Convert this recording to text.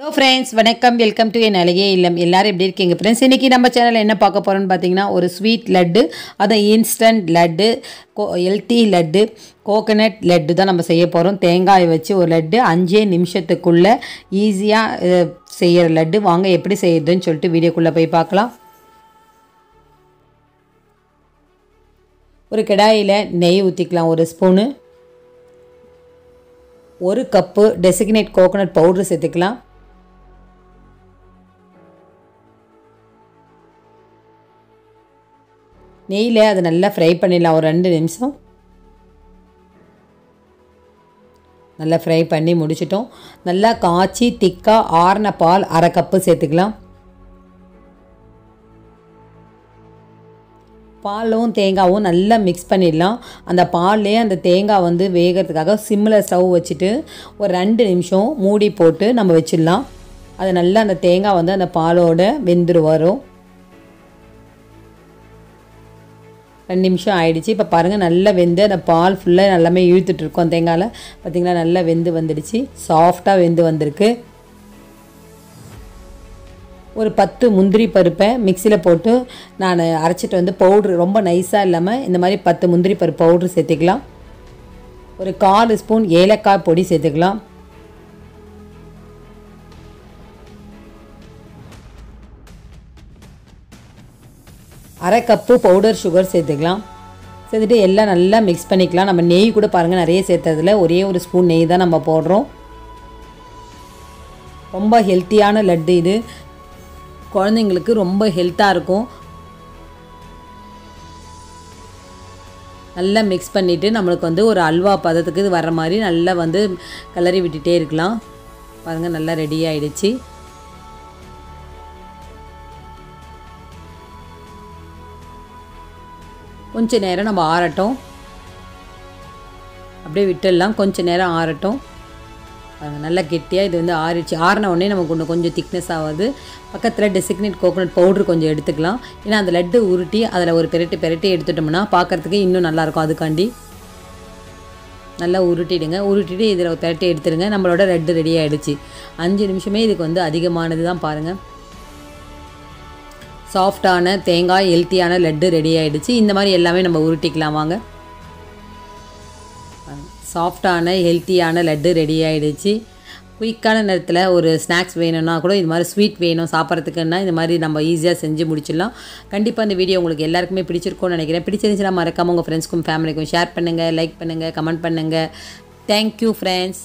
Hello friends வணக்கம். Welcome to என் அழகே இல்லம். எல்லாரும் எப்படி இருக்கீங்க ஃப்ரெண்ட்ஸ் இன்றைக்கி நம்ம சேனலில் என்ன பார்க்க போகிறோம்னு பார்த்தீங்கன்னா ஒரு ஸ்வீட் லட்டு அது இன்ஸ்டன்ட் லட்டு கோ ஹெல்த்தி லட்டு கோகனட் லட்டு தான் நம்ம செய்ய போகிறோம் தேங்காய் வச்சு ஒரு லட்டு அஞ்சே நிமிஷத்துக்குள்ளே ஈஸியாக செய்கிற லட்டு. வாங்க எப்படி செய்யுதுன்னு சொல்லிட்டு வீடியோக்குள்ளே போய் பார்க்கலாம். ஒரு கிடாயில் நெய் ஊற்றிக்கலாம் ஒரு ஸ்பூனு ஒரு கப்பு டெசிக்னேட் கோகனட் பவுட்ரு சேர்த்துக்கலாம். நெய்யில் அதை நல்லா ஃப்ரை பண்ணிடலாம். ஒரு ரெண்டு நிமிஷம். நல்லா ஃப்ரை பண்ணி முடிச்சிட்டோம். நல்லா காய்ச்சி திக்காக ஆறின பால் அரை கப்பு சேர்த்துக்கலாம். பாலும் தேங்காவும் நல்லா மிக்ஸ் பண்ணிடலாம். அந்த பால்லே அந்த தேங்காய் வந்து வேகிறதுக்காக சிம்மில் ஸ்டவ் வச்சுட்டு ஒரு ரெண்டு நிமிஷம் மூடி போட்டு நம்ம வச்சிடலாம். அது நல்லா அந்த தேங்காய் வந்து அந்த பாலோட வெந்துரு வரும் ரெண்டு நிமிஷம் ஆயிடுச்சு. இப்போ பாருங்கள் நல்லா வெந்து அந்த பால் ஃபுல்லாக நல்லாமே இழுத்துட்ருக்கோம் தேங்காயில் பார்த்திங்களா நல்லா வெந்து வந்துடுச்சு. சாஃப்டாக வெந்து வந்திருக்கு. ஒரு பத்து முந்திரி பருப்பை மிக்சியில் போட்டு நான் அரைச்சிட்டு வந்து பவுட்ரு ரொம்ப நைஸாக இல்லாமல் இந்த மாதிரி பத்து முந்திரி பருப்பு பவுட்ரு சேர்த்துக்கலாம். ஒரு கால் ஸ்பூன் ஏலக்காய் பொடி சேர்த்துக்கலாம். அரை கப்பு பவுடர் சுகர் சேர்த்துக்கலாம். சேர்த்துட்டு எல்லாம் நல்லா மிக்ஸ் பண்ணிக்கலாம். நம்ம நெய் கூட பாருங்கள் நிறைய சேர்த்ததில். ஒரே ஒரு ஸ்பூன் நெய் தான் நம்ம போடுறோம். ரொம்ப ஹெல்த்தியான லட்டு இது. குழந்தைங்களுக்கு ரொம்ப ஹெல்த்தாக இருக்கும். நல்லா மிக்ஸ் பண்ணிவிட்டு நம்மளுக்கு வந்து ஒரு அல்வா பதத்துக்கு இது வர மாதிரி நல்லா வந்து கிளறி விட்டுகிட்டே இருக்கலாம். பாருங்கள் நல்லா ரெடி ஆகிடுச்சு கொஞ்ச நேரம் நம்ம ஆறட்டும். அப்படியே விட்டுடலாம். கொஞ்சம் நேரம் ஆறட்டும். பாருங்கள் நல்லா கெட்டியாக இது வந்து ஆறிடுச்சு. ஆறின உடனே நமக்கு ஒன்று கொஞ்சம் திக்னஸ் ஆகுது. பக்கத்தில் டெசிக்னேட் கோகோனட் பவுட்ரு கொஞ்சம் எடுத்துக்கலாம். ஏன்னா அந்த லட்டு உருட்டி அதில் ஒரு பெரட்டி பெரட்டி எடுத்துட்டோம்னா பார்க்குறதுக்கு இன்னும் நல்லாயிருக்கும் அதுக்காண்டி நல்லா உருட்டிடுங்க. உருட்டிட்டு இதில் பெரட்டி எடுத்துடுங்க. நம்மளோட லட்டு ரெடி ஆகிடுச்சு அஞ்சு நிமிஷமே இதுக்கு வந்து அதிகமானது தான் பாருங்கள் சாஃப்டான தேங்காய் ஹெல்த்தியான லட்டு ரெடி ஆகிடுச்சு இந்த மாதிரி எல்லாமே நம்ம உருட்டிக்கலாம் வாங்க. சாஃப்டான ஹெல்த்தியான லட்டு ரெடி ஆகிடுச்சு குயிக்கான நேரத்தில் ஒரு ஸ்நாக்ஸ் வேணும்னா கூட இது மாதிரி ஸ்வீட் வேணும் சாப்பிட்றதுக்குன்னா இந்த மாதிரி நம்ம ஈஸியாக செஞ்சு முடிச்சிடலாம். கண்டிப்பாக இந்த வீடியோ உங்களுக்கு எல்லாருக்குமே பிடிச்சிருக்கும்னு நினைக்கிறேன். பிடிச்சிருந்துச்சுன்னா மறக்காமல் உங்கள் ஃப்ரெண்ட்ஸ்க்கும் ஃபேமிலிக்கும் ஷேர் பண்ணுங்கள் லைக் பண்ணுங்கள் கமெண்ட் பண்ணுங்கள் தேங்க்யூ ஃப்ரெண்ட்ஸ்